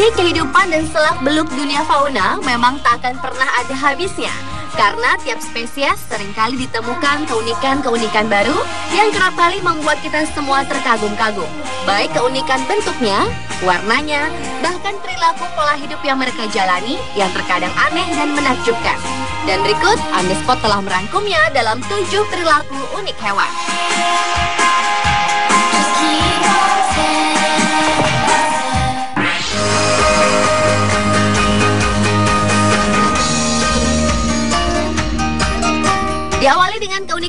Meneliti kehidupan dan selak-beluk dunia fauna memang tak akan pernah ada habisnya. Karena tiap spesies sering kali ditemukan keunikan-keunikan baru yang kerap kali membuat kita semua terkagum-kagum. Baik keunikan bentuknya, warnanya, bahkan perilaku pola hidup yang mereka jalani yang terkadang aneh dan menakjubkan. Dan berikut, Spot telah merangkumnya dalam tujuh perilaku unik hewan.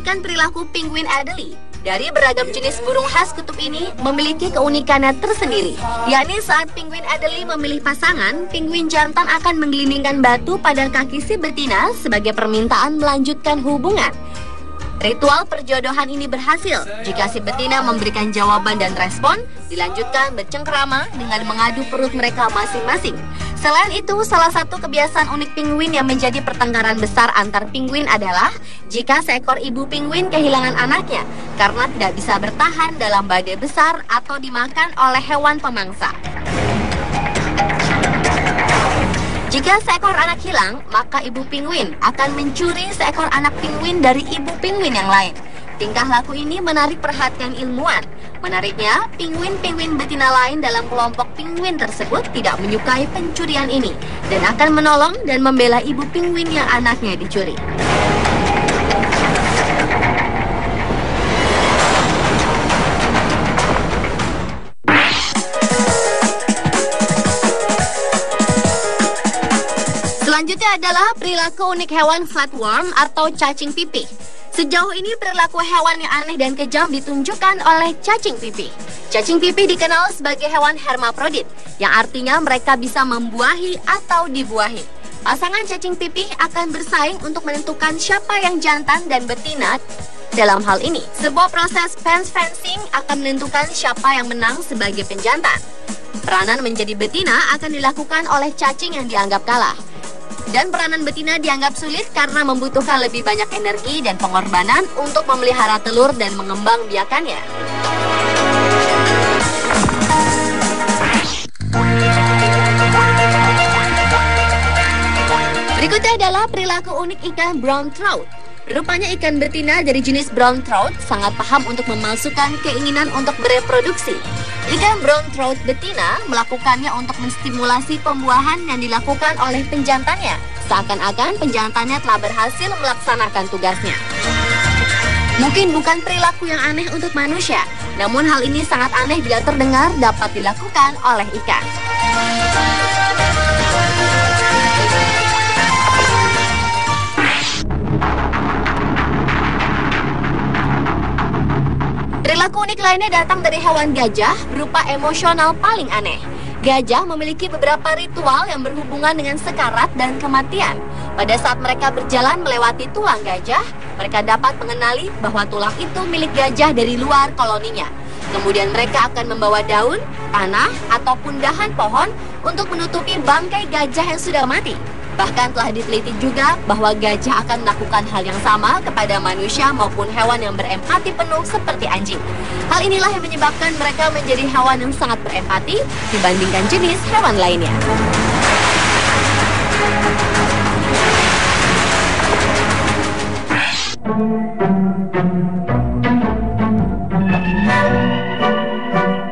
Keunikan perilaku penguin Adelie. Dari beragam jenis burung khas kutub ini memiliki keunikannya tersendiri, yakni saat penguin Adelie memilih pasangan, penguin jantan akan menggelindingkan batu pada kaki si betina sebagai permintaan melanjutkan hubungan. Ritual perjodohan ini berhasil jika si betina memberikan jawaban dan respon, dilanjutkan bercengkrama dengan mengadu perut mereka masing-masing. Selain itu, salah satu kebiasaan unik penguin yang menjadi pertengkaran besar antar penguin adalah jika seekor ibu penguin kehilangan anaknya karena tidak bisa bertahan dalam badai besar atau dimakan oleh hewan pemangsa. Jika seekor anak hilang, maka ibu penguin akan mencuri seekor anak penguin dari ibu penguin yang lain. Tingkah laku ini menarik perhatian ilmuwan Menariknya, pinguin-pinguin betina lain dalam kelompok pinguin tersebut tidak menyukai pencurian ini dan akan menolong dan membela ibu pinguin yang anaknya dicuri. Adalah perilaku unik hewan flatworm atau cacing pipih. Sejauh ini perilaku hewan yang aneh dan kejam ditunjukkan oleh cacing pipih. Cacing pipih dikenal sebagai hewan hermaprodit, yang artinya mereka bisa membuahi atau dibuahi. Pasangan cacing pipih akan bersaing untuk menentukan siapa yang jantan dan betina. Dalam hal ini, sebuah proses fence fencing akan menentukan siapa yang menang sebagai penjantan. Peranan menjadi betina akan dilakukan oleh cacing yang dianggap kalah. Dan peranan betina dianggap sulit karena membutuhkan lebih banyak energi dan pengorbanan untuk memelihara telur dan mengembang biakannya. Berikutnya adalah perilaku unik ikan brown trout. Rupanya ikan betina dari jenis brown trout sangat paham untuk memalsukan keinginan untuk bereproduksi. Ikan brown trout betina melakukannya untuk menstimulasi pembuahan yang dilakukan oleh penjantannya. Seakan-akan penjantannya telah berhasil melaksanakan tugasnya. Mungkin bukan perilaku yang aneh untuk manusia, namun hal ini sangat aneh bila terdengar dapat dilakukan oleh ikan. Perilaku unik lainnya datang dari hewan gajah berupa emosional paling aneh. Gajah memiliki beberapa ritual yang berhubungan dengan sekarat dan kematian. Pada saat mereka berjalan melewati tulang gajah, mereka dapat mengenali bahwa tulang itu milik gajah dari luar koloninya. Kemudian mereka akan membawa daun, tanah, ataupun dahan pohon untuk menutupi bangkai gajah yang sudah mati. Bahkan telah diteliti juga bahwa gajah akan melakukan hal yang sama kepada manusia maupun hewan yang berempati penuh seperti anjing. Hal inilah yang menyebabkan mereka menjadi hewan yang sangat berempati dibandingkan jenis hewan lainnya.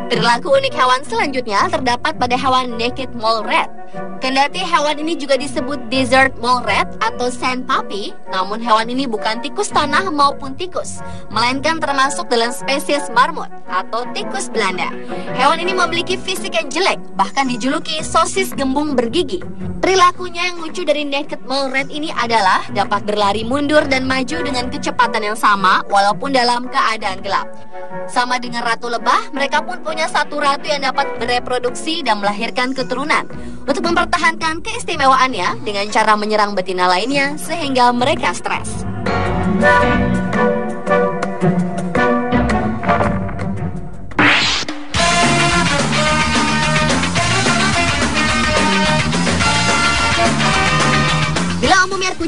Perilaku unik hewan selanjutnya terdapat pada hewan naked mole rat. Kendati hewan ini juga disebut desert mole rat atau sand puppy, namun hewan ini bukan tikus tanah maupun tikus, melainkan termasuk dalam spesies marmot atau tikus Belanda. Hewan ini memiliki fisik yang jelek, bahkan dijuluki sosis gembung bergigi. Perilakunya yang lucu dari naked mole rat ini adalah dapat berlari mundur dan maju dengan kecepatan yang sama walaupun dalam keadaan gelap. Sama dengan ratu lebah, mereka pun punya satu ratu yang dapat bereproduksi dan melahirkan keturunan mempertahankan keistimewaannya dengan cara menyerang betina lainnya sehingga mereka stres.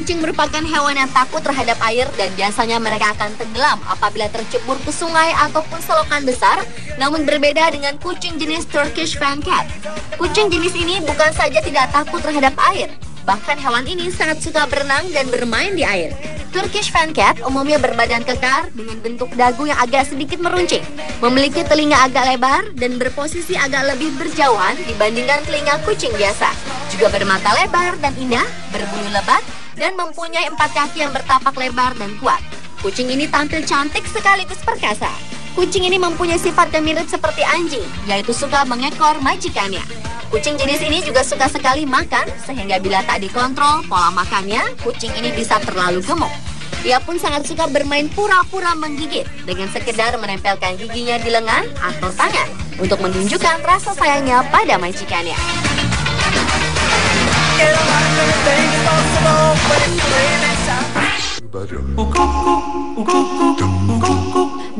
Kucing merupakan hewan yang takut terhadap air dan biasanya mereka akan tenggelam apabila tercebur ke sungai ataupun selokan besar, namun berbeda dengan kucing jenis Turkish Fan Cat. Kucing jenis ini bukan saja tidak takut terhadap air, bahkan hewan ini sangat suka berenang dan bermain di air. Turkish Fan Cat umumnya berbadan kekar dengan bentuk dagu yang agak sedikit meruncing, memiliki telinga agak lebar dan berposisi agak lebih berjauhan dibandingkan telinga kucing biasa. Juga bermata lebar dan indah, berbulu lebat, dan mempunyai empat kaki yang bertapak lebar dan kuat. Kucing ini tampil cantik sekaligus perkasa. Kucing ini mempunyai sifat yang mirip seperti anjing, yaitu suka mengekor majikannya. Kucing jenis ini juga suka sekali makan, sehingga bila tak dikontrol pola makannya, kucing ini bisa terlalu gemuk. Ia pun sangat suka bermain pura-pura menggigit dengan sekedar menempelkan giginya di lengan atau tangan untuk menunjukkan rasa sayangnya pada majikannya.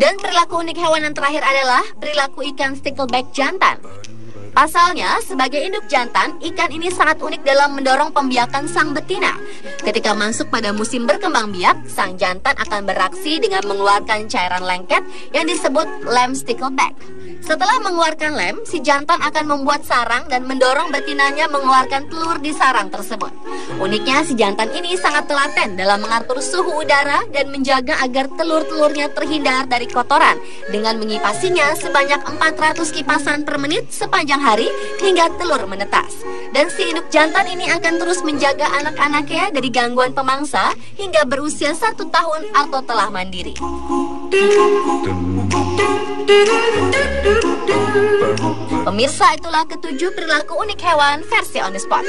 Dan perilaku unik hewan yang terakhir adalah perilaku ikan stickleback jantan. Pasalnya, sebagai induk jantan, ikan ini sangat unik dalam mendorong pembiakan sang betina. Ketika masuk pada musim berkembang biak, sang jantan akan beraksi dengan mengeluarkan cairan lengket yang disebut lamb stickleback. Setelah mengeluarkan lem, si jantan akan membuat sarang dan mendorong betinanya mengeluarkan telur di sarang tersebut. Uniknya, si jantan ini sangat telaten dalam mengatur suhu udara dan menjaga agar telur-telurnya terhindar dari kotoran dengan mengipasinya sebanyak 400 kipasan per menit sepanjang hari hingga telur menetas. Dan si induk jantan ini akan terus menjaga anak-anaknya dari gangguan pemangsa hingga berusia satu tahun atau telah mandiri. Pemirsa itulah ketujuh perilaku unik hewan versi on the spot.